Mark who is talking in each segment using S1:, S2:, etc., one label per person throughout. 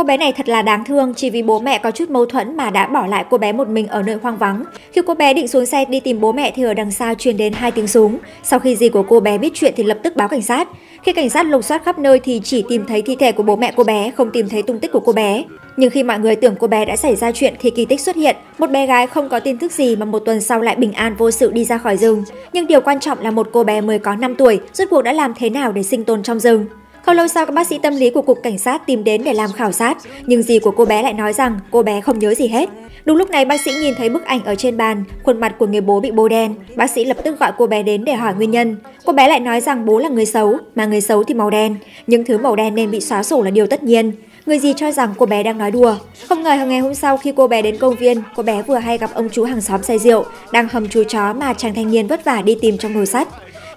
S1: Cô bé này thật là đáng thương chỉ vì bố mẹ có chút mâu thuẫn mà đã bỏ lại cô bé một mình ở nơi hoang vắng. Khi cô bé định xuống xe đi tìm bố mẹ thì ở đằng xa truyền đến hai tiếng súng. Sau khi dì của cô bé biết chuyện thì lập tức báo cảnh sát. Khi cảnh sát lục soát khắp nơi thì chỉ tìm thấy thi thể của bố mẹ cô bé, không tìm thấy tung tích của cô bé. Nhưng khi mọi người tưởng cô bé đã xảy ra chuyện thì kỳ tích xuất hiện, một bé gái không có tin tức gì mà một tuần sau lại bình an vô sự đi ra khỏi rừng. Nhưng điều quan trọng là một cô bé mới có 5 tuổi, rốt cuộc đã làm thế nào để sinh tồn trong rừng. Không lâu sau, các bác sĩ tâm lý của cục cảnh sát tìm đến để làm khảo sát, nhưng dì của cô bé lại nói rằng cô bé không nhớ gì hết. Đúng lúc này bác sĩ nhìn thấy bức ảnh ở trên bàn, khuôn mặt của người bố bị bôi đen. Bác sĩ lập tức gọi cô bé đến để hỏi nguyên nhân. Cô bé lại nói rằng bố là người xấu, mà người xấu thì màu đen. Những thứ màu đen nên bị xóa sổ là điều tất nhiên. Người gì cho rằng cô bé đang nói đùa. Không ngờ ngày hôm sau khi cô bé đến công viên, cô bé vừa hay gặp ông chú hàng xóm say rượu, đang hầm chú chó mà chàng thanh niên vất vả đi tìm trong nồi sắt.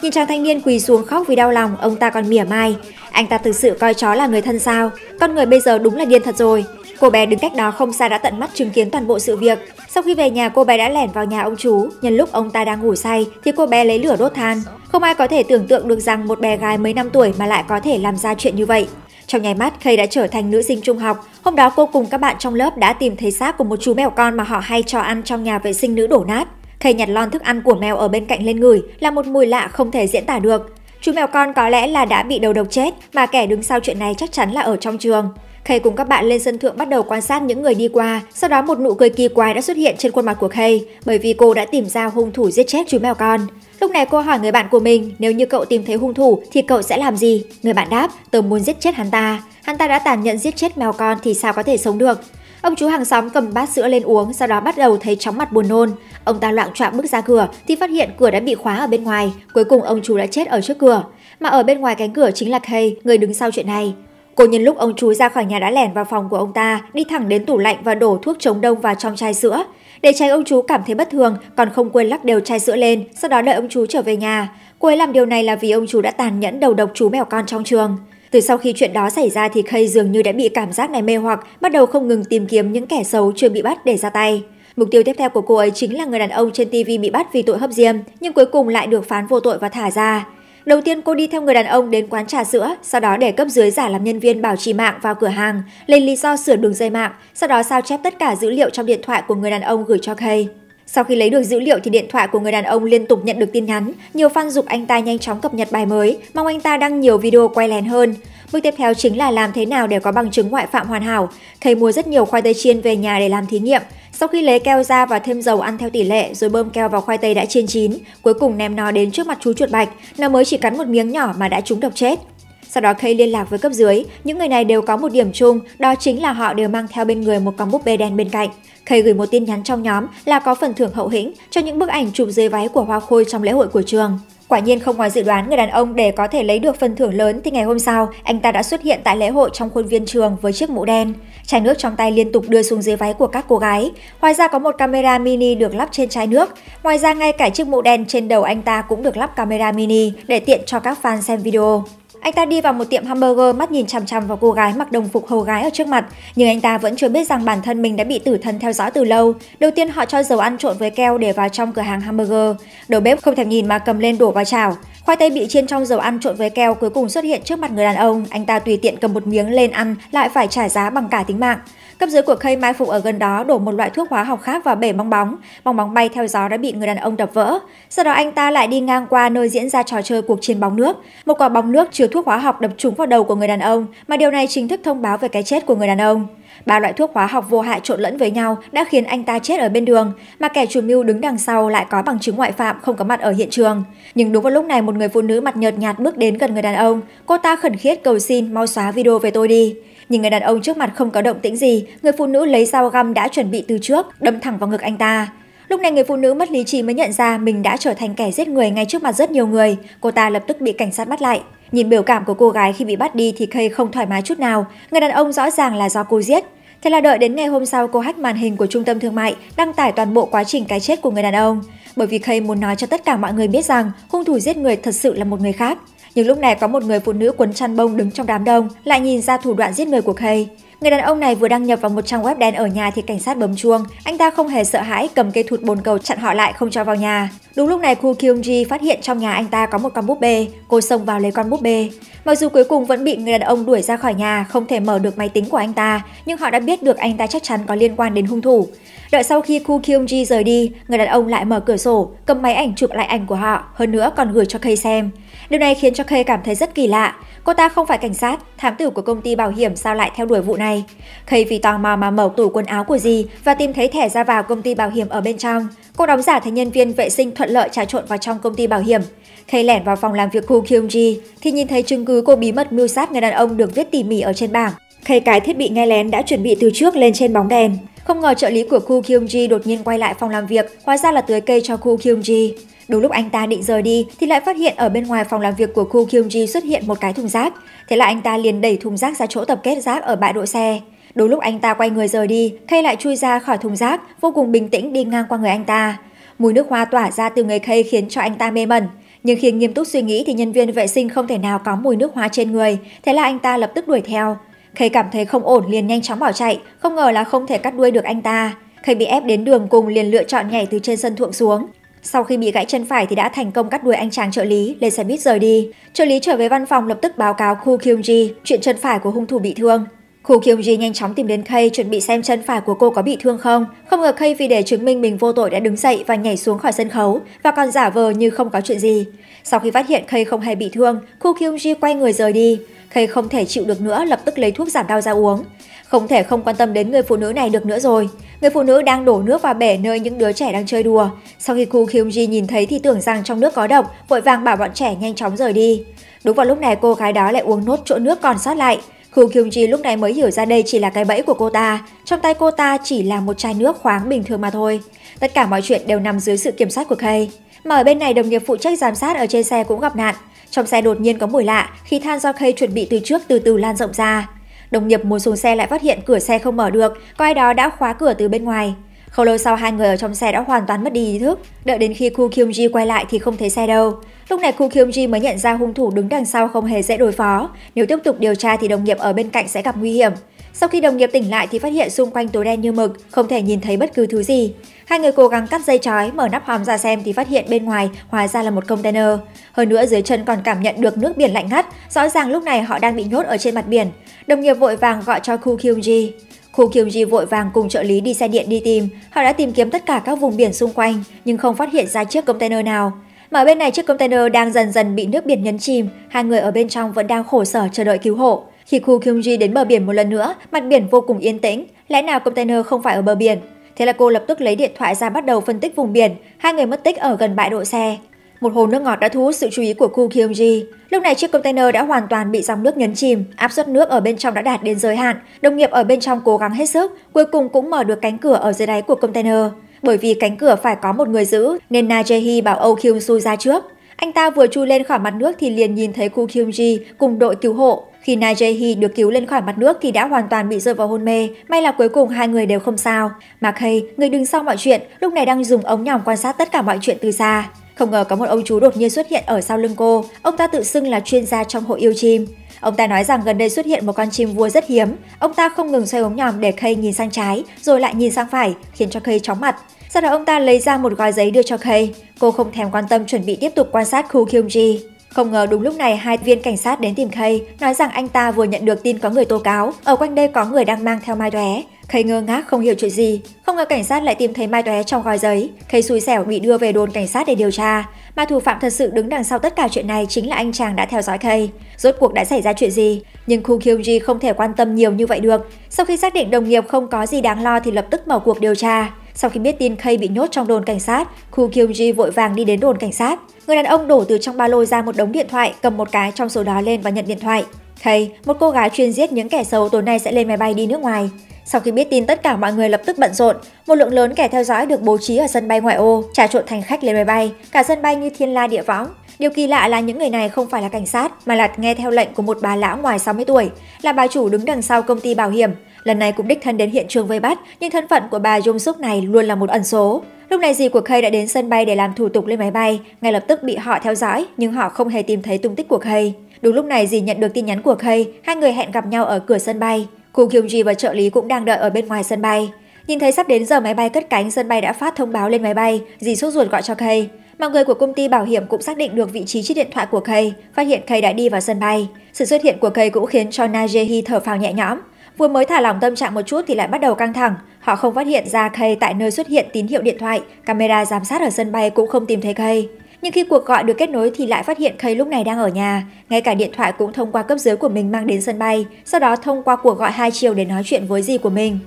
S1: Nhìn chàng thanh niên quỳ xuống khóc vì đau lòng, ông ta còn mỉa mai. Anh ta thực sự coi chó là người thân sao? Con người bây giờ đúng là điên thật rồi. Cô bé đứng cách đó không xa đã tận mắt chứng kiến toàn bộ sự việc. Sau khi về nhà, cô bé đã lẻn vào nhà ông chú. Nhân lúc ông ta đang ngủ say, thì cô bé lấy lửa đốt than. Không ai có thể tưởng tượng được rằng một bé gái mấy năm tuổi mà lại có thể làm ra chuyện như vậy. Trong nháy mắt, Kay đã trở thành nữ sinh trung học. Hôm đó cô cùng các bạn trong lớp đã tìm thấy xác của một chú mèo con mà họ hay cho ăn trong nhà vệ sinh nữ đổ nát. Kay nhặt lon thức ăn của mèo ở bên cạnh lên ngửi là một mùi lạ không thể diễn tả được. Chú mèo con có lẽ là đã bị đầu độc chết, mà kẻ đứng sau chuyện này chắc chắn là ở trong trường. Kay cùng các bạn lên sân thượng bắt đầu quan sát những người đi qua, sau đó một nụ cười kỳ quái đã xuất hiện trên khuôn mặt của Kay, bởi vì cô đã tìm ra hung thủ giết chết chú mèo con. Lúc này cô hỏi người bạn của mình, nếu như cậu tìm thấy hung thủ thì cậu sẽ làm gì? Người bạn đáp, tớ muốn giết chết hắn ta. Hắn ta đã tàn nhẫn giết chết mèo con thì sao có thể sống được? Ông chú hàng xóm cầm bát sữa lên uống, sau đó bắt đầu thấy chóng mặt buồn nôn. Ông ta loạn choạng bước ra cửa thì phát hiện cửa đã bị khóa ở bên ngoài. Cuối cùng ông chú đã chết ở trước cửa. Mà ở bên ngoài cánh cửa chính là Kay, người đứng sau chuyện này. Cô nhân lúc ông chú ra khỏi nhà đã lẻn vào phòng của ông ta, đi thẳng đến tủ lạnh và đổ thuốc chống đông vào trong chai sữa. Để tránh ông chú cảm thấy bất thường, còn không quên lắc đều chai sữa lên, sau đó đợi ông chú trở về nhà. Cô ấy làm điều này là vì ông chú đã tàn nhẫn đầu độc chú mèo con trong trường. Từ sau khi chuyện đó xảy ra thì Kay dường như đã bị cảm giác này mê hoặc, bắt đầu không ngừng tìm kiếm những kẻ xấu chưa bị bắt để ra tay. Mục tiêu tiếp theo của cô ấy chính là người đàn ông trên TV bị bắt vì tội hấp diêm, nhưng cuối cùng lại được phán vô tội và thả ra. Đầu tiên cô đi theo người đàn ông đến quán trà sữa, sau đó để cấp dưới giả làm nhân viên bảo trì mạng vào cửa hàng, lấy lý do sửa đường dây mạng, sau đó sao chép tất cả dữ liệu trong điện thoại của người đàn ông gửi cho Kay. Sau khi lấy được dữ liệu thì điện thoại của người đàn ông liên tục nhận được tin nhắn, nhiều fan dục anh ta nhanh chóng cập nhật bài mới, mong anh ta đăng nhiều video quay lén hơn. Bước tiếp theo chính là làm thế nào để có bằng chứng ngoại phạm hoàn hảo. Thầy mua rất nhiều khoai tây chiên về nhà để làm thí nghiệm. Sau khi lấy keo ra và thêm dầu ăn theo tỷ lệ rồi bơm keo vào khoai tây đã chiên chín, cuối cùng ném nó đến trước mặt chú chuột bạch, nó mới chỉ cắn một miếng nhỏ mà đã trúng độc chết. Sau đó Kay liên lạc với cấp dưới, những người này đều có một điểm chung, đó chính là họ đều mang theo bên người một con búp bê đen bên cạnh. Kay gửi một tin nhắn trong nhóm là có phần thưởng hậu hĩnh cho những bức ảnh chụp dưới váy của Hoa Khôi trong lễ hội của trường. Quả nhiên không ngoài dự đoán người đàn ông để có thể lấy được phần thưởng lớn thì ngày hôm sau, anh ta đã xuất hiện tại lễ hội trong khuôn viên trường với chiếc mũ đen. Chai nước trong tay liên tục đưa xuống dưới váy của các cô gái. Ngoài ra có một camera mini được lắp trên chai nước. Ngoài ra ngay cả chiếc mũ đen trên đầu anh ta cũng được lắp camera mini để tiện cho các fan xem video. Anh ta đi vào một tiệm hamburger mắt nhìn chằm chằm vào cô gái mặc đồng phục hầu gái ở trước mặt, nhưng anh ta vẫn chưa biết rằng bản thân mình đã bị tử thần theo dõi từ lâu. Đầu tiên họ cho dầu ăn trộn với keo để vào trong cửa hàng hamburger. Đầu bếp không thèm nhìn mà cầm lên đổ vào chảo. Khoai tây bị chiên trong dầu ăn trộn với keo cuối cùng xuất hiện trước mặt người đàn ông. Anh ta tùy tiện cầm một miếng lên ăn, lại phải trả giá bằng cả tính mạng. Cấp dưới của Kay mai phục ở gần đó đổ một loại thuốc hóa học khác vào bể bong bóng. Bong bóng bay theo gió đã bị người đàn ông đập vỡ. Sau đó anh ta lại đi ngang qua nơi diễn ra trò chơi cuộc chiến bóng nước. Một quả bóng nước chứa thuốc hóa học đập trúng vào đầu của người đàn ông, mà điều này chính thức thông báo về cái chết của người đàn ông. Ba loại thuốc hóa học vô hại trộn lẫn với nhau đã khiến anh ta chết ở bên đường, mà kẻ chủ mưu đứng đằng sau lại có bằng chứng ngoại phạm không có mặt ở hiện trường. Nhưng đúng vào lúc này một người phụ nữ mặt nhợt nhạt bước đến gần người đàn ông. Cô ta khẩn khiết cầu xin mau xóa video về tôi đi. Nhìn người đàn ông trước mặt không có động tĩnh gì, người phụ nữ lấy dao găm đã chuẩn bị từ trước, đâm thẳng vào ngực anh ta. Lúc này người phụ nữ mất lý trí mới nhận ra mình đã trở thành kẻ giết người ngay trước mặt rất nhiều người. Cô ta lập tức bị cảnh sát bắt lại. Nhìn biểu cảm của cô gái khi bị bắt đi thì Kay không thoải mái chút nào. Người đàn ông rõ ràng là do cô giết. Thế là đợi đến ngày hôm sau, cô hack màn hình của trung tâm thương mại, đăng tải toàn bộ quá trình cái chết của người đàn ông. Bởi vì Kay muốn nói cho tất cả mọi người biết rằng hung thủ giết người thật sự là một người khác. Nhưng lúc này có một người phụ nữ quấn chăn bông đứng trong đám đông, lại nhìn ra thủ đoạn giết người của Kay. Người đàn ông này vừa đăng nhập vào một trang web đen ở nhà thì cảnh sát bấm chuông. Anh ta không hề sợ hãi cầm cây thụt bồn cầu chặn họ lại không cho vào nhà. Đúng lúc này Ku Kyung Ji phát hiện trong nhà anh ta có một con búp bê. Cô xông vào lấy con búp bê. Mặc dù cuối cùng vẫn bị người đàn ông đuổi ra khỏi nhà, không thể mở được máy tính của anh ta, nhưng họ đã biết được anh ta chắc chắn có liên quan đến hung thủ. Đợi sau khi Ku Kyung Ji rời đi, người đàn ông lại mở cửa sổ, cầm máy ảnh chụp lại ảnh của họ, hơn nữa còn gửi cho Kay xem. Điều này khiến cho Kay cảm thấy rất kỳ lạ. Cô ta không phải cảnh sát, thám tử của công ty bảo hiểm sao lại theo đuổi vụ này. Kay vì tò mò mà mở tủ quần áo của dì và tìm thấy thẻ ra vào công ty bảo hiểm ở bên trong. Cô đóng giả thành nhân viên vệ sinh thuận lợi trà trộn vào trong công ty bảo hiểm. Kay lẻn vào phòng làm việc của Kyung Ji thì nhìn thấy chứng cứ cô bí mật mưu sát người đàn ông được viết tỉ mỉ ở trên bảng. Kay cái thiết bị nghe lén đã chuẩn bị từ trước lên trên bóng đèn. Không ngờ trợ lý của Ku Kyung Ji đột nhiên quay lại phòng làm việc, hóa ra là tưới cây cho Ku Kyung Ji. Đúng lúc anh ta định rời đi thì lại phát hiện ở bên ngoài phòng làm việc của Ku Kyung Ji xuất hiện một cái thùng rác. Thế là anh ta liền đẩy thùng rác ra chỗ tập kết rác ở bãi đỗ xe. Đúng lúc anh ta quay người rời đi, Kay lại chui ra khỏi thùng rác, vô cùng bình tĩnh đi ngang qua người anh ta. Mùi nước hoa tỏa ra từ người Kay khiến cho anh ta mê mẩn. Nhưng khi nghiêm túc suy nghĩ thì nhân viên vệ sinh không thể nào có mùi nước hoa trên người, thế là anh ta lập tức đuổi theo. Kay cảm thấy không ổn liền nhanh chóng bỏ chạy, không ngờ là không thể cắt đuôi được anh ta. Kay bị ép đến đường cùng liền lựa chọn nhảy từ trên sân thượng xuống. Sau khi bị gãy chân phải thì đã thành công cắt đuôi anh chàng trợ lý, lên xe buýt rời đi. Trợ lý trở về văn phòng lập tức báo cáo Khu Kyung Ji chuyện chân phải của hung thủ bị thương. Khu Kyung Ji nhanh chóng tìm đến Kay chuẩn bị xem chân phải của cô có bị thương không. Không ngờ Kay vì để chứng minh mình vô tội đã đứng dậy và nhảy xuống khỏi sân khấu và còn giả vờ như không có chuyện gì. Sau khi phát hiện Kay không hề bị thương, Khu Kyung Ji quay người rời đi. Kay không thể chịu được nữa lập tức lấy thuốc giảm đau ra uống. Không thể không quan tâm đến người phụ nữ này được nữa rồi. Người phụ nữ đang đổ nước vào bể nơi những đứa trẻ đang chơi đùa. Sau khi Ku Kyung Ji nhìn thấy thì tưởng rằng trong nước có độc, vội vàng bảo bọn trẻ nhanh chóng rời đi. Đúng vào lúc này cô gái đó lại uống nốt chỗ nước còn sót lại. Ku Kyung Ji lúc này mới hiểu ra đây chỉ là cái bẫy của cô ta. Trong tay cô ta chỉ là một chai nước khoáng bình thường mà thôi. Tất cả mọi chuyện đều nằm dưới sự kiểm soát của Kay. Mà ở bên này đồng nghiệp phụ trách giám sát ở trên xe cũng gặp nạn. Trong xe đột nhiên có mùi lạ khi than do Kay chuẩn bị từ trước từ từ lan rộng ra. Đồng nghiệp muốn xuống xe lại phát hiện cửa xe không mở được, có ai đó đã khóa cửa từ bên ngoài. Không lâu sau hai người ở trong xe đã hoàn toàn mất đi ý thức. Đợi đến khi Ku Kyung Ji quay lại thì không thấy xe đâu. Lúc này Ku Kyung Ji mới nhận ra hung thủ đứng đằng sau không hề dễ đối phó. Nếu tiếp tục điều tra thì đồng nghiệp ở bên cạnh sẽ gặp nguy hiểm. Sau khi đồng nghiệp tỉnh lại thì phát hiện xung quanh tối đen như mực, không thể nhìn thấy bất cứ thứ gì. Hai người cố gắng cắt dây chói, mở nắp hòm ra xem thì phát hiện bên ngoài hóa ra là một container. Hơn nữa dưới chân còn cảm nhận được nước biển lạnh ngắt, rõ ràng lúc này họ đang bị nhốt ở trên mặt biển. Đồng nghiệp vội vàng gọi cho Ku Kyung Ji. Ku Ji vội vàng cùng trợ lý đi xe điện đi tìm. Họ đã tìm kiếm tất cả các vùng biển xung quanh nhưng không phát hiện ra chiếc container nào. Mà ở bên này chiếc container đang dần dần bị nước biển nhấn chìm, hai người ở bên trong vẫn đang khổ sở chờ đợi cứu hộ. Khi khu Kyungji đến bờ biển một lần nữa, mặt biển vô cùng yên tĩnh, lẽ nào container không phải ở bờ biển? Thế là cô lập tức lấy điện thoại ra bắt đầu phân tích vùng biển, hai người mất tích ở gần bãi đỗ xe. Một hồ nước ngọt đã thu hút sự chú ý của khu Kyungji. Lúc này chiếc container đã hoàn toàn bị dòng nước nhấn chìm, áp suất nước ở bên trong đã đạt đến giới hạn. Đồng nghiệp ở bên trong cố gắng hết sức, cuối cùng cũng mở được cánh cửa ở dưới đáy của container. Bởi vì cánh cửa phải có một người giữ, nên Na Jae-hee bảo Oh Kyung Soo ra trước. Anh ta vừa chui lên khỏi mặt nước thì liền nhìn thấy khu Kyungji cùng đội cứu hộ. Khi Na Jae-hee được cứu lên khỏi mặt nước thì đã hoàn toàn bị rơi vào hôn mê, may là cuối cùng hai người đều không sao. Mà Hay, người đứng sau mọi chuyện, lúc này đang dùng ống nhòm quan sát tất cả mọi chuyện từ xa. Không ngờ có một ông chú đột nhiên xuất hiện ở sau lưng cô, ông ta tự xưng là chuyên gia trong hội yêu chim. Ông ta nói rằng gần đây xuất hiện một con chim vua rất hiếm. Ông ta không ngừng xoay ống nhòm để Kay nhìn sang trái, rồi lại nhìn sang phải, khiến cho Kay chóng mặt. Sau đó ông ta lấy ra một gói giấy đưa cho Kay. Cô không thèm quan tâm chuẩn bị tiếp tục quan sát Ku Kyung Ji. Không ngờ đúng lúc này hai viên cảnh sát đến tìm Kay, nói rằng anh ta vừa nhận được tin có người tố cáo, ở quanh đây có người đang mang theo mai tóe. Kay ngơ ngác không hiểu chuyện gì, không ngờ cảnh sát lại tìm thấy mai tóe trong gói giấy. Kay xui xẻo bị đưa về đồn cảnh sát để điều tra, mà thủ phạm thật sự đứng đằng sau tất cả chuyện này chính là anh chàng đã theo dõi Kay. Rốt cuộc đã xảy ra chuyện gì? Nhưng Khu Kyung Ji không thể quan tâm nhiều như vậy được. Sau khi xác định đồng nghiệp không có gì đáng lo thì lập tức mở cuộc điều tra. Sau khi biết tin Kay bị nhốt trong đồn cảnh sát, Ku Kyung Ji vội vàng đi đến đồn cảnh sát. Người đàn ông đổ từ trong ba lô ra một đống điện thoại, cầm một cái trong số đó lên và nhận điện thoại. Kay, một cô gái chuyên giết những kẻ xấu tối nay sẽ lên máy bay đi nước ngoài. Sau khi biết tin tất cả mọi người lập tức bận rộn, một lượng lớn kẻ theo dõi được bố trí ở sân bay ngoại ô, trà trộn thành khách lên máy bay, cả sân bay như thiên la địa võng. Điều kỳ lạ là những người này không phải là cảnh sát mà là nghe theo lệnh của một bà lão ngoài 60 tuổi, là bà chủ đứng đằng sau công ty bảo hiểm. Lần này cũng đích thân đến hiện trường vây bắt, nhưng thân phận của bà Jung Suk này luôn là một ẩn số. Lúc này dì của Kay đã đến sân bay để làm thủ tục lên máy bay, ngay lập tức bị họ theo dõi, nhưng họ không hề tìm thấy tung tích của Kay. Đúng lúc này dì nhận được tin nhắn của Kay, hai người hẹn gặp nhau ở cửa sân bay. Cùng Kyung Ji và trợ lý cũng đang đợi ở bên ngoài sân bay. Nhìn thấy sắp đến giờ máy bay cất cánh, sân bay đã phát thông báo lên máy bay, dì sốt ruột gọi cho Kay. Mọi người của công ty bảo hiểm cũng xác định được vị trí chiếc điện thoại của Kay, phát hiện Kay đã đi vào sân bay. Sự xuất hiện của Kay cũng khiến cho Najehi thở phào nhẹ nhõm. Vừa mới thả lỏng tâm trạng một chút thì lại bắt đầu căng thẳng. Họ không phát hiện ra Kay tại nơi xuất hiện tín hiệu điện thoại, camera giám sát ở sân bay cũng không tìm thấy Kay. Nhưng khi cuộc gọi được kết nối thì lại phát hiện Kay lúc này đang ở nhà, ngay cả điện thoại cũng thông qua cấp dưới của mình mang đến sân bay, sau đó thông qua cuộc gọi hai chiều để nói chuyện với dì của mình.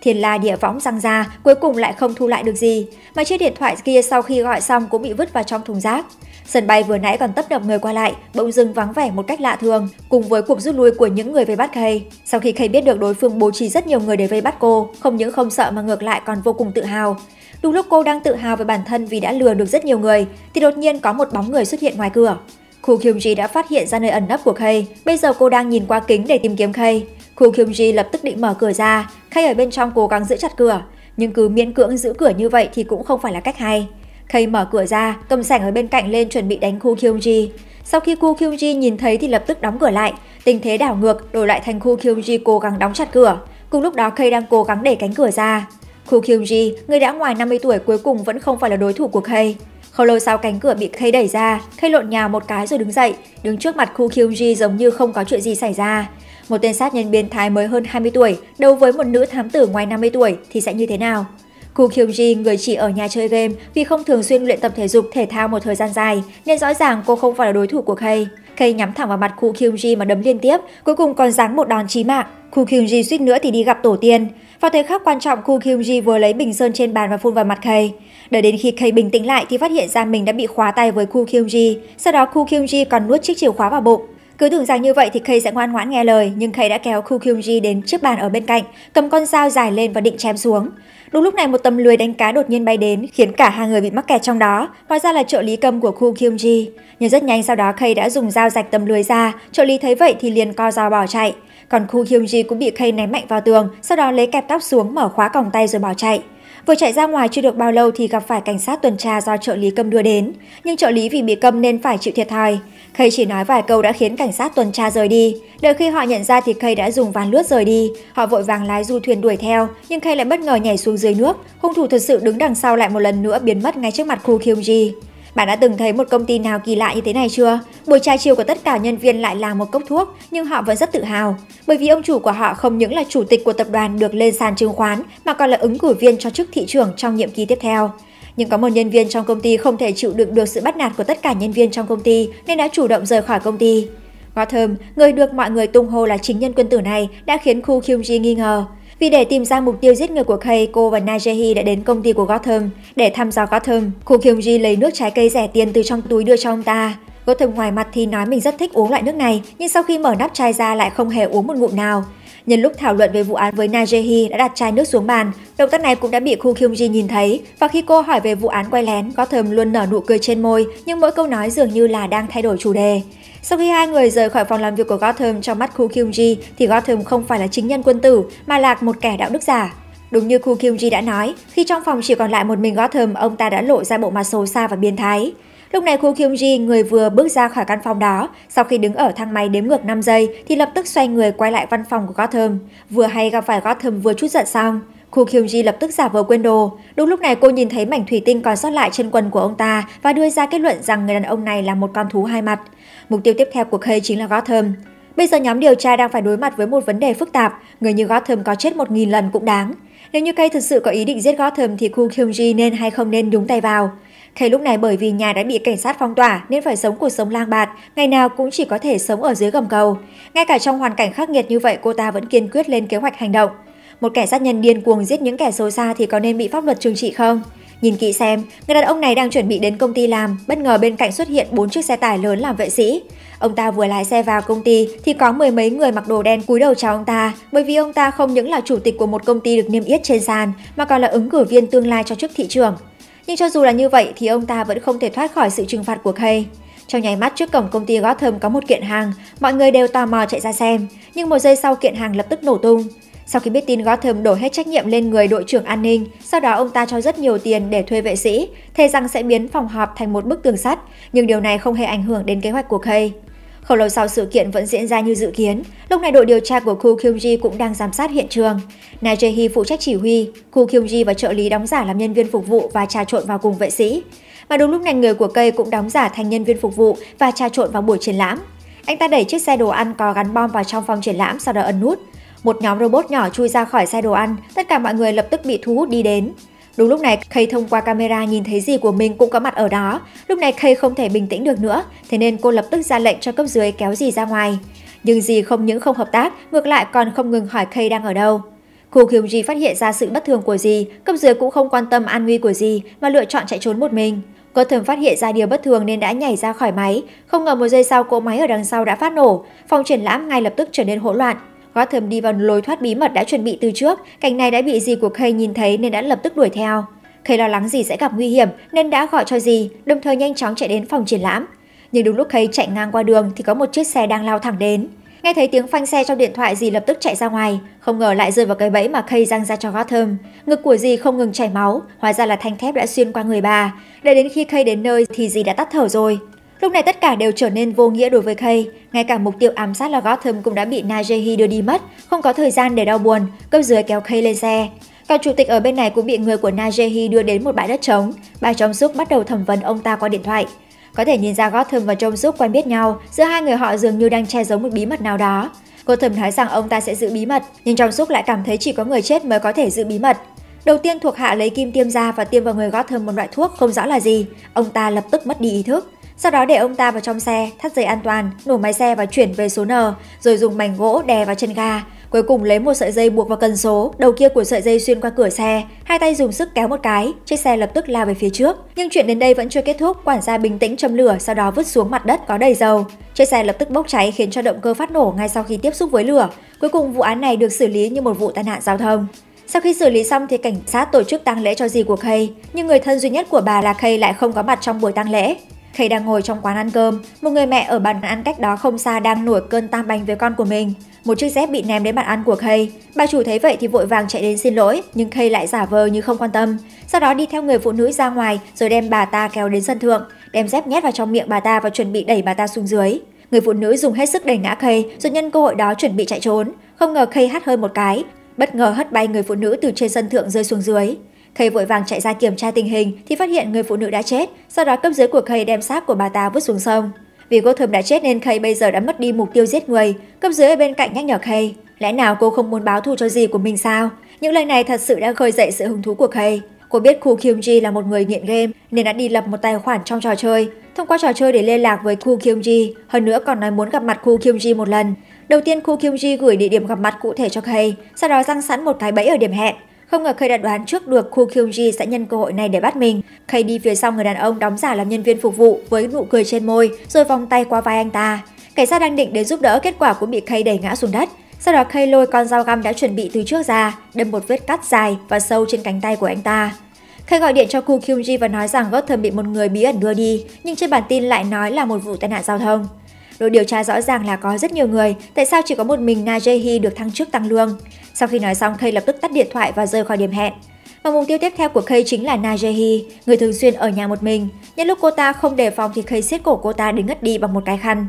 S1: Thiên la địa võng răng ra, cuối cùng lại không thu lại được gì, mà chiếc điện thoại kia sau khi gọi xong cũng bị vứt vào trong thùng rác. Sân bay vừa nãy còn tấp nập người qua lại, bỗng dưng vắng vẻ một cách lạ thường, cùng với cuộc rút lui của những người vây bắt Kay. Sau khi Kay biết được đối phương bố trí rất nhiều người để vây bắt cô, không những không sợ mà ngược lại còn vô cùng tự hào. Đúng lúc cô đang tự hào về bản thân vì đã lừa được rất nhiều người, thì đột nhiên có một bóng người xuất hiện ngoài cửa. Khu Kyungji đã phát hiện ra nơi ẩn nấp của Kay, bây giờ cô đang nhìn qua kính để tìm kiếm Kay. Khu Kyungji lập tức định mở cửa ra, Kay ở bên trong cố gắng giữ chặt cửa, nhưng cứ miễn cưỡng giữ cửa như vậy thì cũng không phải là cách hay. Kay mở cửa ra, cầm sảnh ở bên cạnh lên chuẩn bị đánh Khu Kyungji. Sau khi Khu Kyungji nhìn thấy thì lập tức đóng cửa lại, tình thế đảo ngược đổi lại thành Khu Kyungji cố gắng đóng chặt cửa. Cùng lúc đó Kay đang cố gắng để cánh cửa ra. Khu Kyungji, người đã ngoài 50 tuổi cuối cùng vẫn không phải là đối thủ của Kay. Không lâu sau cánh cửa bị Kay đẩy ra, Kay lộn nhào một cái rồi đứng dậy, đứng trước mặt Khu Kyungji giống như không có chuyện gì xảy ra. Một tên sát nhân biến thái mới hơn 20 tuổi, đấu với một nữ thám tử ngoài 50 tuổi thì sẽ như thế nào? Ku Kyung-ji, người chỉ ở nhà chơi game vì không thường xuyên luyện tập thể dục thể thao một thời gian dài, nên rõ ràng cô không phải là đối thủ của Kay. Kay nhắm thẳng vào mặt Ku Kyung-ji mà đấm liên tiếp, cuối cùng còn giáng một đòn chí mạng. Ku Kyung-ji suýt nữa thì đi gặp tổ tiên. Vào thời khắc quan trọng, Ku Kyung-ji vừa lấy bình sơn trên bàn và phun vào mặt Kay. Đợi đến khi Kay bình tĩnh lại thì phát hiện ra mình đã bị khóa tay với Ku Kyung-ji. Sau đó Ku Kyung-ji còn nuốt chiếc chìa khóa vào bụng. Cứ tưởng rằng như vậy thì Kay sẽ ngoan ngoãn nghe lời, nhưng Kay đã kéo Ku Kyung-ji đến chiếc bàn ở bên cạnh, cầm con dao dài lên và định chém xuống. Đúng lúc này một tấm lưới đánh cá đột nhiên bay đến, khiến cả hai người bị mắc kẹt trong đó. Hóa ra là trợ lý cầm của Ku Kyung-ji. Nhưng rất nhanh sau đó Kay đã dùng dao rạch tấm lưới ra, trợ lý thấy vậy thì liền co dao bỏ chạy. Còn Ku Kyung-ji cũng bị Kay ném mạnh vào tường, sau đó lấy kẹp tóc xuống mở khóa còng tay rồi bỏ chạy. Vừa chạy ra ngoài chưa được bao lâu thì gặp phải cảnh sát tuần tra do trợ lý cầm đưa đến, nhưng trợ lý vì bị cầm nên phải chịu thiệt thòi. khay chỉ nói vài câu đã khiến cảnh sát tuần tra rời đi. Đợi khi họ nhận ra thì khay đã dùng ván lướt rời đi. Họ vội vàng lái du thuyền đuổi theo, nhưng khay lại bất ngờ nhảy xuống dưới nước. Hung thủ thật sự đứng đằng sau lại một lần nữa biến mất ngay trước mặt khu Kyungji. Bạn đã từng thấy một công ty nào kỳ lạ như thế này chưa? Buổi trà chiều của tất cả nhân viên lại là một cốc thuốc, nhưng họ vẫn rất tự hào. Bởi vì ông chủ của họ không những là chủ tịch của tập đoàn được lên sàn chứng khoán, mà còn là ứng cử viên cho chức thị trưởng trong nhiệm kỳ tiếp theo. Nhưng có một nhân viên trong công ty không thể chịu đựng được sự bắt nạt của tất cả nhân viên trong công ty nên đã chủ động rời khỏi công ty. Gotham, người được mọi người tung hô là chính nhân quân tử này, đã khiến Khu Kyungji nghi ngờ. Vì để tìm ra mục tiêu giết người của Kay, cô và Najehi đã đến công ty của Gotham để thăm dò Gotham. Khu Kyung-ji lấy nước trái cây rẻ tiền từ trong túi đưa cho ông ta. Gotham ngoài mặt thì nói mình rất thích uống loại nước này, nhưng sau khi mở nắp chai ra lại không hề uống một ngụm nào. Nhân lúc thảo luận về vụ án với Najehi đã đặt chai nước xuống bàn, động tác này cũng đã bị Khu Kyung-ji nhìn thấy. Và khi cô hỏi về vụ án quay lén, Gotham luôn nở nụ cười trên môi, nhưng mỗi câu nói dường như là đang thay đổi chủ đề. Sau khi hai người rời khỏi phòng làm việc của Gotham trong mắt Khu Kyung-ji thì Gotham không phải là chính nhân quân tử mà là một kẻ đạo đức giả. Đúng như Khu Kyung-ji đã nói, khi trong phòng chỉ còn lại một mình Gotham, ông ta đã lộ ra bộ mặt xấu xa và biến thái. Lúc này Khu Kyung-ji, người vừa bước ra khỏi căn phòng đó, sau khi đứng ở thang máy đếm ngược 5 giây thì lập tức xoay người quay lại văn phòng của Gotham. Vừa hay gặp phải Gotham vừa chút giận xong. Khu Kyung-ji lập tức giả vờ quên đồ. Đúng lúc này cô nhìn thấy mảnh thủy tinh còn sót lại trên quần của ông ta và đưa ra kết luận rằng người đàn ông này là một con thú hai mặt. Mục tiêu tiếp theo của Kay chính là Gotham. Bây giờ nhóm điều tra đang phải đối mặt với một vấn đề phức tạp, người như Gotham có chết một nghìn lần cũng đáng. Nếu như Kay thực sự có ý định giết Gotham thì Khu Kyung-ji nên hay không nên đúng tay vào. Kay lúc này bởi vì nhà đã bị cảnh sát phong tỏa nên phải sống cuộc sống lang bạt, ngày nào cũng chỉ có thể sống ở dưới gầm cầu. Ngay cả trong hoàn cảnh khắc nghiệt như vậy cô ta vẫn kiên quyết lên kế hoạch hành động. Một kẻ sát nhân điên cuồng giết những kẻ xấu xa thì có nên bị pháp luật trừng trị không? Nhìn kỹ xem, người đàn ông này đang chuẩn bị đến công ty làm, bất ngờ bên cạnh xuất hiện bốn chiếc xe tải lớn làm vệ sĩ. Ông ta vừa lái xe vào công ty thì có mười mấy người mặc đồ đen cúi đầu chào ông ta, bởi vì ông ta không những là chủ tịch của một công ty được niêm yết trên sàn, mà còn là ứng cử viên tương lai cho chức thị trưởng. Nhưng cho dù là như vậy thì ông ta vẫn không thể thoát khỏi sự trừng phạt của Kay. Trong nháy mắt trước cổng công ty Gotham có một kiện hàng, mọi người đều tò mò chạy ra xem, nhưng một giây sau kiện hàng lập tức nổ tung. Sau khi biết tin Gotham đổ hết trách nhiệm lên người đội trưởng an ninh, sau đó ông ta cho rất nhiều tiền để thuê vệ sĩ, thề rằng sẽ biến phòng họp thành một bức tường sắt, nhưng điều này không hề ảnh hưởng đến kế hoạch của Kay. Không lâu sau sự kiện vẫn diễn ra như dự kiến, lúc này đội điều tra của Ku Kyung-ji cũng đang giám sát hiện trường. Na Jae-hee phụ trách chỉ huy, Ku Kyung-ji và trợ lý đóng giả làm nhân viên phục vụ và trà trộn vào cùng vệ sĩ. Mà đúng lúc này người của cây cũng đóng giả thành nhân viên phục vụ và trà trộn vào buổi triển lãm. Anh ta đẩy chiếc xe đồ ăn có gắn bom vào trong phòng triển lãm sau đó ấn nút. Một nhóm robot nhỏ chui ra khỏi xe đồ ăn, tất cả mọi người lập tức bị thu hút đi đến. Đúng lúc này, Kay thông qua camera nhìn thấy gì của mình cũng có mặt ở đó. Lúc này Kay không thể bình tĩnh được nữa, thế nên cô lập tức ra lệnh cho cấp dưới kéo dì ra ngoài. Nhưng dì không những không hợp tác, ngược lại còn không ngừng hỏi Kay đang ở đâu. Khu Kyung Ji phát hiện ra sự bất thường của dì, cấp dưới cũng không quan tâm an nguy của dì mà lựa chọn chạy trốn một mình. Cô thầm phát hiện ra điều bất thường nên đã nhảy ra khỏi máy. Không ngờ một giây sau cỗ máy ở đằng sau đã phát nổ. Phòng triển lãm ngay lập tức trở nên hỗn loạn. Gotham đi vào lối thoát bí mật đã chuẩn bị từ trước. Cảnh này đã bị dì của Kay nhìn thấy nên đã lập tức đuổi theo. Kay lo lắng dì sẽ gặp nguy hiểm nên đã gọi cho dì, đồng thời nhanh chóng chạy đến phòng triển lãm. Nhưng đúng lúc Kay chạy ngang qua đường thì có một chiếc xe đang lao thẳng đến. Nghe thấy tiếng phanh xe trong điện thoại dì lập tức chạy ra ngoài, không ngờ lại rơi vào cái bẫy mà Kay răng ra cho Gotham. Ngực của dì không ngừng chảy máu, hóa ra là thanh thép đã xuyên qua người bà. Để đến khi Kay đến nơi thì dì đã tắt thở rồi. Lúc này tất cả đều trở nên vô nghĩa đối với Kay, ngay cả mục tiêu ám sát là Gotham cũng đã bị Najehi đưa đi mất, không có thời gian để đau buồn, cấp dưới kéo Kay lên xe. Còn chủ tịch ở bên này cũng bị người của Najehi đưa đến một bãi đất trống. Bà Trong Súc bắt đầu thẩm vấn ông ta qua điện thoại. Có thể nhìn ra Gotham và Trong Súc quen biết nhau, giữa hai người họ dường như đang che giấu một bí mật nào đó. Gotham nói rằng ông ta sẽ giữ bí mật, nhưng Trong Súc lại cảm thấy chỉ có người chết mới có thể giữ bí mật. Đầu tiên thuộc hạ lấy kim tiêm ra và tiêm vào người Gotham một loại thuốc không rõ là gì. Ông ta lập tức mất đi ý thức. Sau đó để ông ta vào trong xe, thắt dây an toàn, nổ máy xe và chuyển về số N, rồi dùng mảnh gỗ đè vào chân ga. Cuối cùng lấy một sợi dây buộc vào cần số, đầu kia của sợi dây xuyên qua cửa xe, hai tay dùng sức kéo một cái, chiếc xe lập tức lao về phía trước. Nhưng chuyện đến đây vẫn chưa kết thúc, quản gia bình tĩnh châm lửa, sau đó vứt xuống mặt đất có đầy dầu. Chiếc xe lập tức bốc cháy khiến cho động cơ phát nổ ngay sau khi tiếp xúc với lửa. Cuối cùng vụ án này được xử lý như một vụ tai nạn giao thông. Sau khi xử lý xong thì cảnh sát tổ chức tang lễ cho dì của Kay, nhưng người thân duy nhất của bà là Kay lại không có mặt trong buổi tang lễ. Kay đang ngồi trong quán ăn cơm, một người mẹ ở bàn ăn cách đó không xa đang nổi cơn tam bành với con của mình. Một chiếc dép bị ném đến bàn ăn của Kay. Bà chủ thấy vậy thì vội vàng chạy đến xin lỗi, nhưng Kay lại giả vờ như không quan tâm. Sau đó đi theo người phụ nữ ra ngoài rồi đem bà ta kéo đến sân thượng, đem dép nhét vào trong miệng bà ta và chuẩn bị đẩy bà ta xuống dưới. Người phụ nữ dùng hết sức đẩy ngã Kay, rồi nhân cơ hội đó chuẩn bị chạy trốn. Không ngờ Kay hắt hơi một cái, bất ngờ hất bay người phụ nữ từ trên sân thượng rơi xuống dưới. Khầy vội vàng chạy ra kiểm tra tình hình thì phát hiện người phụ nữ đã chết, sau đó cấp dưới của Khầy đem xác của bà ta vứt xuống sông. Vì cô Thơm đã chết nên Khầy bây giờ đã mất đi mục tiêu giết người, cấp dưới ở bên cạnh nhắc nhở Khầy. Lẽ nào cô không muốn báo thù cho gì của mình sao? Những lời này thật sự đã khơi dậy sự hứng thú của Khầy. Cô biết Ku Kyung Ji là một người nghiện game nên đã đi lập một tài khoản trong trò chơi, thông qua trò chơi để liên lạc với Ku Kyung Ji, hơn nữa còn nói muốn gặp mặt Ku Kyung Ji một lần. Đầu tiên Ku Kyung Ji gửi địa điểm gặp mặt cụ thể cho Kay, sau đó răng sẵn một cái bẫy ở điểm hẹn. Không ngờ Kay đã đoán trước được Ku Kyung Ji sẽ nhân cơ hội này để bắt mình. Kay đi phía sau người đàn ông đóng giả làm nhân viên phục vụ với nụ cười trên môi, rồi vòng tay qua vai anh ta. Cảnh sát đang định đến giúp đỡ, kết quả cũng bị Kay đẩy ngã xuống đất. Sau đó Kay lôi con dao găm đã chuẩn bị từ trước ra, đâm một vết cắt dài và sâu trên cánh tay của anh ta. Kay gọi điện cho Ku Kyung Ji và nói rằng Gotham bị một người bí ẩn đưa đi, nhưng trên bản tin lại nói là một vụ tai nạn giao thông. Đội điều tra rõ ràng là có rất nhiều người, tại sao chỉ có một mình Na Jae-hee được thăng chức tăng lương? Sau khi nói xong, Kay lập tức tắt điện thoại và rời khỏi điểm hẹn. Và mục tiêu tiếp theo của Kay chính là Na Jae-hee, người thường xuyên ở nhà một mình. Nhân lúc cô ta không đề phòng thì Kay siết cổ cô ta đến ngất đi bằng một cái khăn.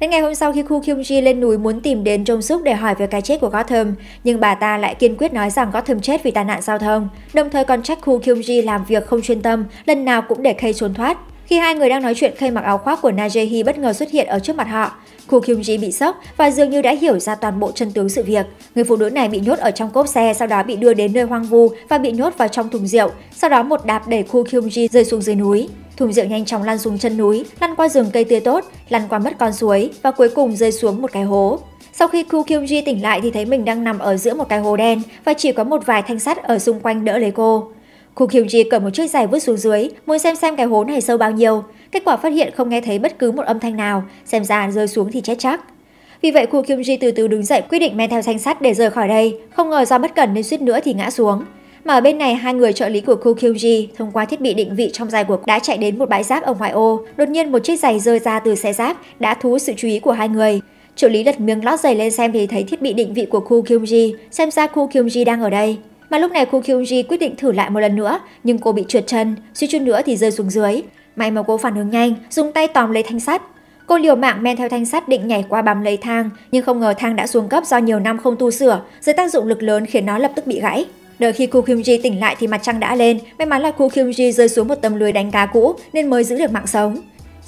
S1: Đến ngày hôm sau khi Khu Kyung Ji lên núi muốn tìm đến Jong Suk để hỏi về cái chết của Gotham, nhưng bà ta lại kiên quyết nói rằng Gotham chết vì tai nạn giao thông, đồng thời còn trách Khu Kyung Ji làm việc không chuyên tâm, lần nào cũng để Kay trốn thoát. Khi hai người đang nói chuyện, khay mặc áo khoác của Na Jae-hee bất ngờ xuất hiện ở trước mặt họ. Ku Kyung Ji bị sốc và dường như đã hiểu ra toàn bộ chân tướng sự việc. Người phụ nữ này bị nhốt ở trong cốp xe, sau đó bị đưa đến nơi hoang vu và bị nhốt vào trong thùng rượu. Sau đó một đạp đẩy Ku Kyung Ji rơi xuống dưới núi. Thùng rượu nhanh chóng lăn xuống chân núi, lăn qua rừng cây tươi tốt, lăn qua mất con suối và cuối cùng rơi xuống một cái hố. Sau khi Ku Kyung Ji tỉnh lại thì thấy mình đang nằm ở giữa một cái hồ đen và chỉ có một vài thanh sắt ở xung quanh đỡ lấy cô. Ku Kyung Ji cầm một chiếc giày vứt xuống dưới, muốn xem xem cái hố này sâu bao nhiêu. Kết quả phát hiện không nghe thấy bất cứ một âm thanh nào, xem ra rơi xuống thì chết chắc. Vì vậy Ku Kyung Ji từ từ đứng dậy quyết định men theo thanh sắt để rời khỏi đây, không ngờ do bất cẩn nên suýt nữa thì ngã xuống. Mà ở bên này, hai người trợ lý của Ku Kyung Ji thông qua thiết bị định vị trong giày của đã chạy đến một bãi rác ở ngoại ô. Đột nhiên một chiếc giày rơi ra từ xe rác đã thu hút sự chú ý của hai người. Trợ lý lật miếng lót giày lên xem thì thấy thiết bị định vị của Ku Kyung Ji, xem ra Ku Kyung Ji đang ở đây. Mà lúc này Ku Kyung Ji quyết định thử lại một lần nữa, nhưng cô bị trượt chân, suýt chút nữa thì rơi xuống dưới. May mà cô phản ứng nhanh, dùng tay tóm lấy thanh sắt. Cô liều mạng men theo thanh sắt định nhảy qua bám lấy thang, nhưng không ngờ thang đã xuống cấp do nhiều năm không tu sửa, dưới tác dụng lực lớn khiến nó lập tức bị gãy. Đợi khi Ku Kyung-ji tỉnh lại thì mặt trăng đã lên, may mắn là Ku Kyung-ji rơi xuống một tấm lưới đánh cá cũ nên mới giữ được mạng sống.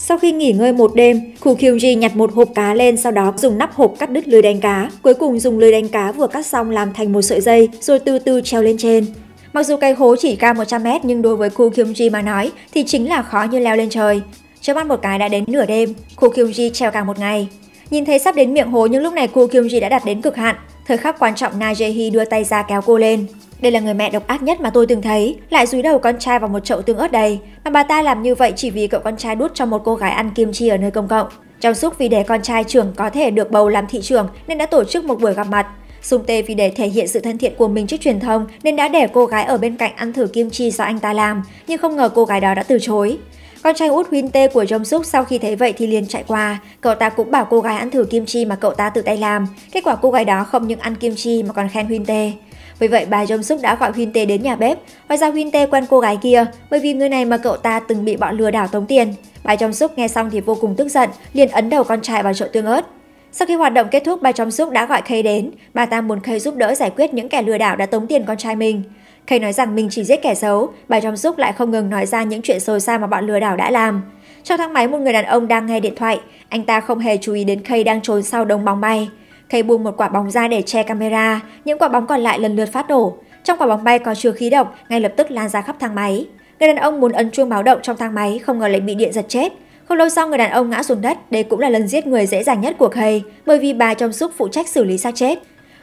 S1: Sau khi nghỉ ngơi một đêm, khu Kyung-ji nhặt một hộp cá lên sau đó dùng nắp hộp cắt đứt lưới đánh cá, cuối cùng dùng lưới đánh cá vừa cắt xong làm thành một sợi dây rồi từ từ treo lên trên. Mặc dù cây hố chỉ cao 100m nhưng đối với khu Kyung-ji mà nói thì chính là khó như leo lên trời. Trước mắt một cái đã đến nửa đêm, khu Kyung-ji treo cả một ngày. Nhìn thấy sắp đến miệng hố nhưng lúc này khu Kyung-ji đã đạt đến cực hạn. Thời khắc quan trọng Na Jae-hee đưa tay ra kéo cô lên. Đây là người mẹ độc ác nhất mà tôi từng thấy, lại dúi đầu con trai vào một chậu tương ớt đầy, mà bà ta làm như vậy chỉ vì cậu con trai đút cho một cô gái ăn kim chi ở nơi công cộng. Trong xúc vì để con trai trưởng có thể được bầu làm thị trưởng nên đã tổ chức một buổi gặp mặt. Sung Tê vì để thể hiện sự thân thiện của mình trước truyền thông nên đã để cô gái ở bên cạnh ăn thử kim chi do anh ta làm, nhưng không ngờ cô gái đó đã từ chối. Con trai út Huyên Tê của Jong Suk sau khi thấy vậy thì liền chạy qua, cậu ta cũng bảo cô gái ăn thử kim chi mà cậu ta tự tay làm. Kết quả cô gái đó không những ăn kim chi mà còn khen Huyên Tê. Vì vậy bà Jong Suk đã gọi Huyên Tae đến nhà bếp. ngoài ra Huyên Tae quen cô gái kia bởi vì người này mà cậu ta từng bị bọn lừa đảo tống tiền. Bà Jong Suk nghe xong thì vô cùng tức giận, liền ấn đầu con trai vào chậu tương ớt. Sau khi hoạt động kết thúc, bà Jong Suk đã gọi Kay đến. Bà ta muốn Kay giúp đỡ giải quyết những kẻ lừa đảo đã tống tiền con trai mình. Kay nói rằng mình chỉ giết kẻ xấu, bà Jong Suk lại không ngừng nói ra những chuyện xấu xa mà bọn lừa đảo đã làm. Trong thang máy một người đàn ông đang nghe điện thoại, anh ta không hề chú ý đến Kay đang trốn sau đống bóng bay. Thầy buông một quả bóng ra để che camera, những quả bóng còn lại lần lượt phát nổ. Trong quả bóng bay có chứa khí độc, ngay lập tức lan ra khắp thang máy. Người đàn ông muốn ấn chuông báo động trong thang máy, không ngờ lại bị điện giật chết. Không lâu sau người đàn ông ngã xuống đất, đây cũng là lần giết người dễ dàng nhất của Kay, bởi vì bà trong súc phụ trách xử lý xác chết.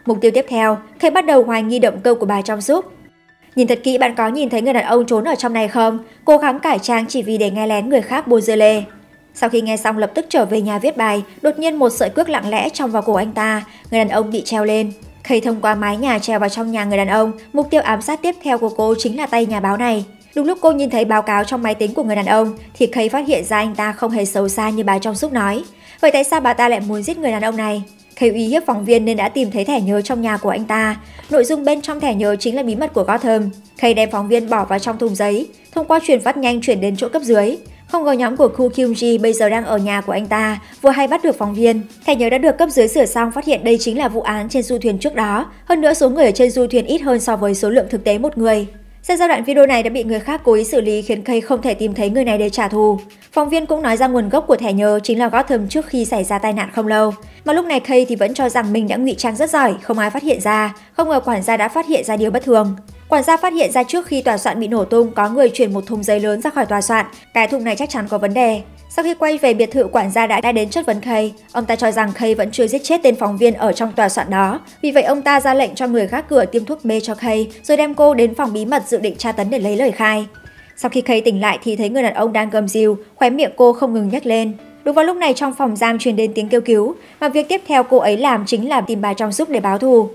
S1: Mục tiêu tiếp theo, Kay bắt đầu hoài nghi động cơ của bà trong súc. Nhìn thật kỹ bạn có nhìn thấy người đàn ông trốn ở trong này không? Cố gắng cải trang chỉ vì để nghe lén người khác buôn dưa lê. Sau khi nghe xong lập tức trở về nhà viết bài, đột nhiên một sợi cước lặng lẽ trong vào cổ anh ta, người đàn ông bị treo lên. Khay thông qua mái nhà treo vào trong nhà người đàn ông, mục tiêu ám sát tiếp theo của cô chính là tay nhà báo này. Đúng lúc cô nhìn thấy báo cáo trong máy tính của người đàn ông thì Kay phát hiện ra anh ta không hề xấu xa như bà trong xúc nói. Vậy tại sao bà ta lại muốn giết người đàn ông này? Kay uy hiếp phóng viên nên đã tìm thấy thẻ nhớ trong nhà của anh ta. Nội dung bên trong thẻ nhớ chính là bí mật của Gotham. Kay đem phóng viên bỏ vào trong thùng giấy, thông qua truyền phát nhanh chuyển đến chỗ cấp dưới. Không ngờ nhóm của Ku Kyung Ji bây giờ đang ở nhà của anh ta, vừa hay bắt được phóng viên. Thẻ nhớ đã được cấp dưới sửa xong phát hiện đây chính là vụ án trên du thuyền trước đó. Hơn nữa số người ở trên du thuyền ít hơn so với số lượng thực tế một người. Xem giai đoạn video này đã bị người khác cố ý xử lý khiến Kay không thể tìm thấy người này để trả thù. Phóng viên cũng nói ra nguồn gốc của thẻ nhớ chính là Gotham trước khi xảy ra tai nạn không lâu. Mà lúc này Kay thì vẫn cho rằng mình đã ngụy trang rất giỏi, không ai phát hiện ra. Không ngờ quản gia đã phát hiện ra điều bất thường. Quản gia phát hiện ra trước khi tòa soạn bị nổ tung có người chuyển một thùng giấy lớn ra khỏi tòa soạn. Cái thùng này chắc chắn có vấn đề. Sau khi quay về biệt thự quản gia đã đã đến chất vấn Kay, ông ta cho rằng Kay vẫn chưa giết chết tên phóng viên ở trong tòa soạn đó. Vì vậy ông ta ra lệnh cho người gác cửa tiêm thuốc mê cho Kay, rồi đem cô đến phòng bí mật dự định tra tấn để lấy lời khai. Sau khi Kay tỉnh lại thì thấy người đàn ông đang gầm rìu, khóe miệng cô không ngừng nhếch lên. Đúng vào lúc này trong phòng giam truyền đến tiếng kêu cứu, mà việc tiếp theo cô ấy làm chính là tìm bà trong giúp để báo thù.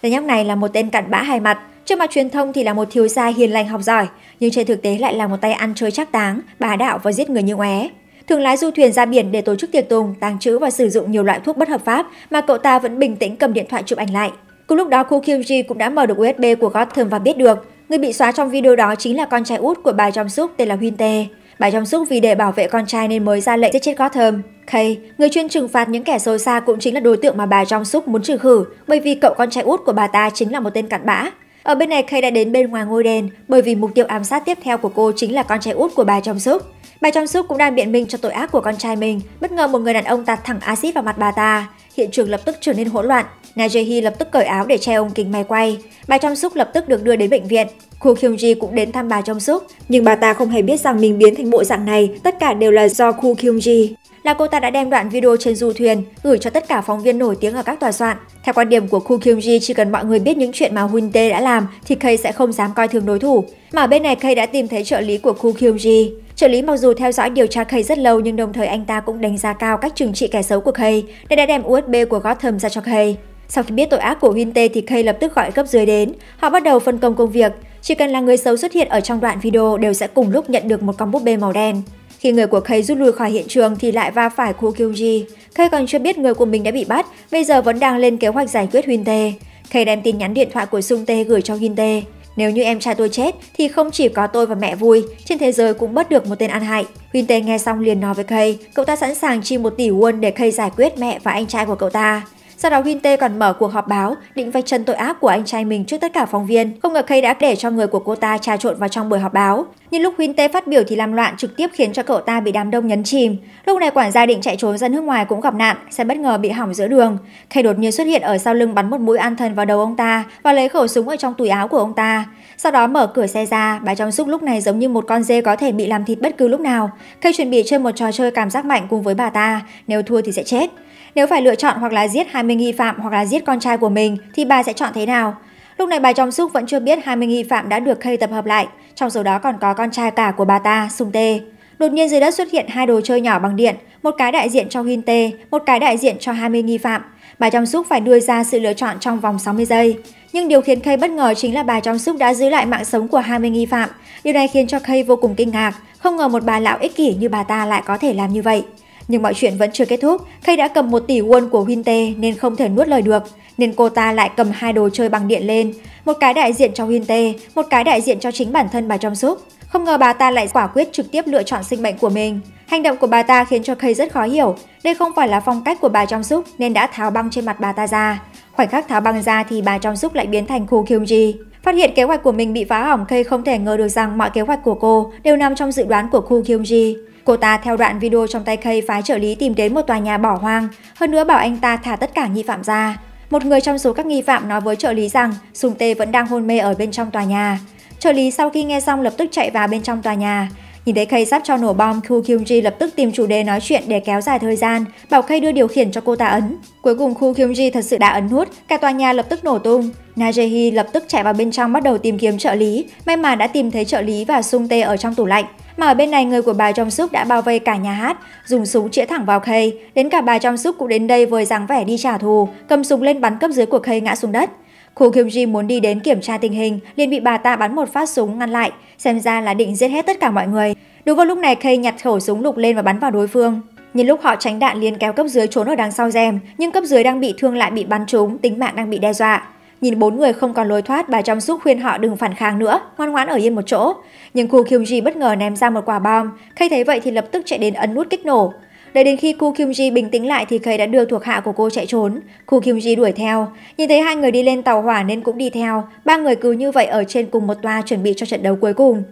S1: Tên nhóc này là một tên cặn bã hai mặt, Trước mặt truyền thông thì là một thiếu gia hiền lành học giỏi, nhưng trên thực tế lại là một tay ăn chơi chắc táng, bá đạo và giết người như ngoé. Thường lái du thuyền ra biển để tổ chức tiệc tùng, tàng trữ và sử dụng nhiều loại thuốc bất hợp pháp mà cậu ta vẫn bình tĩnh cầm điện thoại chụp ảnh lại. Cùng lúc đó, Ku Kyung-ji cũng đã mở được USB của Gotham và biết được người bị xóa trong video đó chính là con trai út của bà Jong Suk tên là Huyên Tae. Bà Jong Suk vì để bảo vệ con trai nên mới ra lệnh giết chết Gotham. Kay, người chuyên trừng phạt những kẻ xấu xa cũng chính là đối tượng mà bà Jong Suk muốn trừ khử, bởi vì cậu con trai út của bà ta chính là một tên cặn bã. Ở bên này Kay đã đến bên ngoài ngôi đền bởi vì mục tiêu ám sát tiếp theo của cô chính là con trai út của bà Trong Súc. Bà Trong Súc cũng đang biện minh cho tội ác của con trai mình, bất ngờ một người đàn ông tạt thẳng axit vào mặt bà ta. Hiện trường lập tức trở nên hỗn loạn. Na Jae-hee lập tức cởi áo để che ông kính máy quay. Bà Trong Súc lập tức được đưa đến bệnh viện. Khu Kyung Ji cũng đến thăm bà Trong Súc, nhưng bà ta không hề biết rằng mình biến thành bộ dạng này, tất cả đều là do Khu Kyung Ji là cô ta đã đem đoạn video trên du thuyền gửi cho tất cả phóng viên nổi tiếng ở các tòa soạn. Theo quan điểm của Khu Kyung Ji, chỉ cần mọi người biết những chuyện mà Hun Tae đã làm thì Kay sẽ không dám coi thường đối thủ. Mà ở bên này Kay đã tìm thấy trợ lý của Khu Kyung Ji. Trợ lý mặc dù theo dõi điều tra Kay rất lâu nhưng đồng thời anh ta cũng đánh giá cao cách trừng trị kẻ xấu của Kay nên đã đem USB của Gotham ra cho Kay. Sau khi biết tội ác của Hun Tae thì Kay lập tức gọi cấp dưới đến. Họ bắt đầu phân công công việc. Chỉ cần là người xấu xuất hiện ở trong đoạn video đều sẽ cùng lúc nhận được một con búp bê màu đen. Khi người của Kay rút lui khỏi hiện trường thì lại va phải khu Kyuji. Kay còn chưa biết người của mình đã bị bắt, bây giờ vẫn đang lên kế hoạch giải quyết Hyun Tae. Kay đem tin nhắn điện thoại của Sung Tae gửi cho Hyun Tae. Nếu như em trai tôi chết thì không chỉ có tôi và mẹ vui, trên thế giới cũng bất được một tên ăn hại. Huyên Tae nghe xong liền nói với Kay, cậu ta sẵn sàng chi một tỷ won để Kay giải quyết mẹ và anh trai của cậu ta. Sau đó Huyên còn mở cuộc họp báo, định vạch trần tội ác của anh trai mình trước tất cả phóng viên. Không ngờ Kay đã để cho người của cô ta trà trộn vào trong buổi họp báo. Nhưng lúc Huyên phát biểu thì làm loạn trực tiếp khiến cho cậu ta bị đám đông nhấn chìm. Lúc này quản gia định chạy trốn ra nước ngoài cũng gặp nạn, xe bất ngờ bị hỏng giữa đường. Kay đột nhiên xuất hiện ở sau lưng bắn một mũi an thần vào đầu ông ta và lấy khẩu súng ở trong túi áo của ông ta. Sau đó mở cửa xe ra, bà trong xúc lúc này giống như một con dê có thể bị làm thịt bất cứ lúc nào. Kay chuẩn bị chơi một trò chơi cảm giác mạnh cùng với bà ta, nếu thua thì sẽ chết. Nếu phải lựa chọn hoặc là giết 20 nghi phạm hoặc là giết con trai của mình thì bà sẽ chọn thế nào? Lúc này bà trong Súc vẫn chưa biết 20 nghi phạm đã được Kay tập hợp lại, trong số đó còn có con trai cả của bà ta, Sung Tê. Đột nhiên dưới đất xuất hiện hai đồ chơi nhỏ bằng điện, một cái đại diện cho Hin Tê, một cái đại diện cho 20 nghi phạm. Bà trong Súc phải đưa ra sự lựa chọn trong vòng 60 giây. Nhưng điều khiến Kay bất ngờ chính là bà trong Súc đã giữ lại mạng sống của 20 nghi phạm. Điều này khiến cho Kay vô cùng kinh ngạc, không ngờ một bà lão ích kỷ như bà ta lại có thể làm như vậy. Nhưng mọi chuyện vẫn chưa kết thúc, Kay đã cầm một tỷ won của Huynh Tê nên không thể nuốt lời được, nên cô ta lại cầm hai đồ chơi bằng điện lên, một cái đại diện cho Huynh Tê, một cái đại diện cho chính bản thân bà trong xúc. Không ngờ bà ta lại quả quyết trực tiếp lựa chọn sinh mệnh của mình. Hành động của bà ta khiến cho Kay rất khó hiểu, đây không phải là phong cách của bà trong xúc nên đã tháo băng trên mặt bà ta ra. Khoảnh khắc tháo băng ra thì bà trong xúc lại biến thành Khu Kyungji. Phát hiện kế hoạch của mình bị phá hỏng, Kay không thể ngờ được rằng mọi kế hoạch của cô đều nằm trong dự đoán của Khu Kyungji. Cô ta theo đoạn video trong tay Kay phái trợ lý tìm đến một tòa nhà bỏ hoang, hơn nữa bảo anh ta thả tất cả nghi phạm ra. Một người trong số các nghi phạm nói với trợ lý rằng Sùng Tê vẫn đang hôn mê ở bên trong tòa nhà. Trợ lý sau khi nghe xong lập tức chạy vào bên trong tòa nhà. Nhìn thấy Kay sắp cho nổ bom, Khu Kyung Ji lập tức tìm chủ đề nói chuyện để kéo dài thời gian, bảo Kay đưa điều khiển cho cô ta ấn. Cuối cùng Khu Kyung Ji thật sự đã ấn nút, cả tòa nhà lập tức nổ tung. Na Jae Hee lập tức chạy vào bên trong bắt đầu tìm kiếm trợ lý, may mà đã tìm thấy trợ lý và Sung-tae ở trong tủ lạnh. Mà ở bên này người của bà trong súc đã bao vây cả nhà hát, dùng súng chĩa thẳng vào Kay. Đến cả bà trong súc cũng đến đây với dáng vẻ đi trả thù, cầm súng lên bắn cấp dưới của Kay ngã xuống đất. Khu Kim Ji muốn đi đến kiểm tra tình hình, liền bị bà ta bắn một phát súng ngăn lại, xem ra là định giết hết tất cả mọi người. Đúng vào lúc này Kay nhặt khẩu súng lục lên và bắn vào đối phương. Nhìn lúc họ tránh đạn liền kéo cấp dưới trốn ở đằng sau rèm, nhưng cấp dưới đang bị thương lại bị bắn trúng, tính mạng đang bị đe dọa. Nhìn bốn người không còn lối thoát, bà trong xúc khuyên họ đừng phản kháng nữa, ngoan ngoãn ở yên một chỗ. Nhưng Khu Kim Ji bất ngờ ném ra một quả bom, Kay thấy vậy thì lập tức chạy đến ấn nút kích nổ. Đợi đến khi Ku Kyung Ji bình tĩnh lại thì Kay đã đưa thuộc hạ của cô chạy trốn. Ku Kyung Ji đuổi theo, nhìn thấy hai người đi lên tàu hỏa nên cũng đi theo. Ba người cứ như vậy ở trên cùng một toa chuẩn bị cho trận đấu cuối cùng.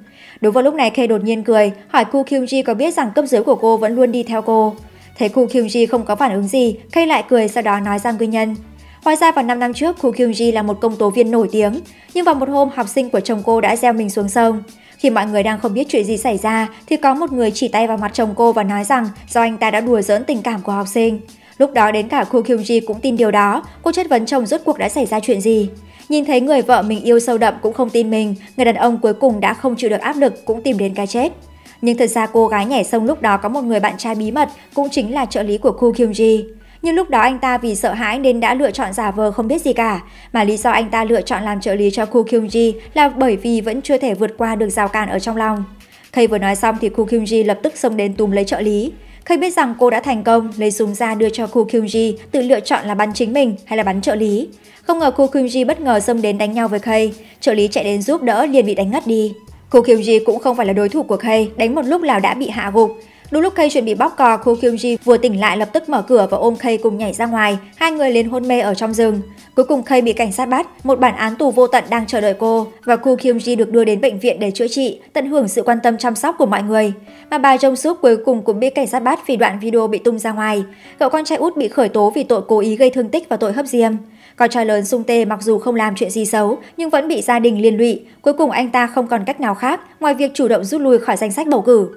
S1: Đúng vào lúc này Kay đột nhiên cười, hỏi Ku Kyung Ji có biết rằng cấp dưới của cô vẫn luôn đi theo cô. Thấy Ku Kyung Ji không có phản ứng gì, Kay lại cười sau đó nói ra nguyên nhân. Hóa ra vào 5 năm trước, Ku Kyung Ji là một công tố viên nổi tiếng, nhưng vào một hôm học sinh của chồng cô đã gieo mình xuống sông. Khi mọi người đang không biết chuyện gì xảy ra, thì có một người chỉ tay vào mặt chồng cô và nói rằng do anh ta đã đùa giỡn tình cảm của học sinh. Lúc đó đến cả Ku Kyung Ji cũng tin điều đó, cô chất vấn chồng rốt cuộc đã xảy ra chuyện gì. Nhìn thấy người vợ mình yêu sâu đậm cũng không tin mình, người đàn ông cuối cùng đã không chịu được áp lực cũng tìm đến cái chết. Nhưng thật ra cô gái nhảy sông lúc đó có một người bạn trai bí mật, cũng chính là trợ lý của Ku Kyung Ji. Nhưng lúc đó anh ta vì sợ hãi nên đã lựa chọn giả vờ không biết gì cả. Mà lý do anh ta lựa chọn làm trợ lý cho Ku Kyung Ji là bởi vì vẫn chưa thể vượt qua được rào cản ở trong lòng. Kay vừa nói xong thì Ku Kyung Ji lập tức xông đến túm lấy trợ lý. Kay biết rằng cô đã thành công, lấy súng ra đưa cho Ku Kyung Ji tự lựa chọn là bắn chính mình hay là bắn trợ lý. Không ngờ Ku Kyung Ji bất ngờ xông đến đánh nhau với Kay, trợ lý chạy đến giúp đỡ liền bị đánh ngất đi. Ku Kyung Ji cũng không phải là đối thủ của Kay, đánh một lúc là đã bị hạ gục. Đúng lúc Kay chuẩn bị bóc cò, Ko Kyung Ji vừa tỉnh lại lập tức mở cửa và ôm Kay cùng nhảy ra ngoài, hai người liền hôn mê ở trong rừng. Cuối cùng Kay bị cảnh sát bắt, một bản án tù vô tận đang chờ đợi cô và Ko Kyung Ji được đưa đến bệnh viện để chữa trị, tận hưởng sự quan tâm chăm sóc của mọi người. Mà bà Jong Suk cuối cùng cũng bị cảnh sát bắt vì đoạn video bị tung ra ngoài. Cậu con trai út bị khởi tố vì tội cố ý gây thương tích và tội hấp diêm. Con trai lớn Sung Tê mặc dù không làm chuyện gì xấu nhưng vẫn bị gia đình liên lụy, cuối cùng anh ta không còn cách nào khác ngoài việc chủ động rút lui khỏi danh sách bầu cử.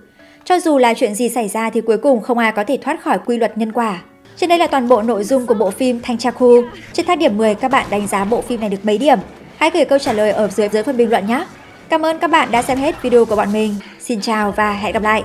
S1: Cho dù là chuyện gì xảy ra thì cuối cùng không ai có thể thoát khỏi quy luật nhân quả. Trên đây là toàn bộ nội dung của bộ phim Thanh Tra Khu. Trên thang điểm 10 các bạn đánh giá bộ phim này được mấy điểm? Hãy gửi câu trả lời ở dưới dưới phần bình luận nhé. Cảm ơn các bạn đã xem hết video của bọn mình. Xin chào và hẹn gặp lại.